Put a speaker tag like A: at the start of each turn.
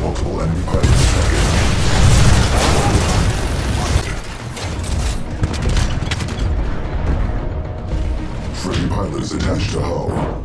A: Multiple enemy pilots. Friendly pilots attached to hull.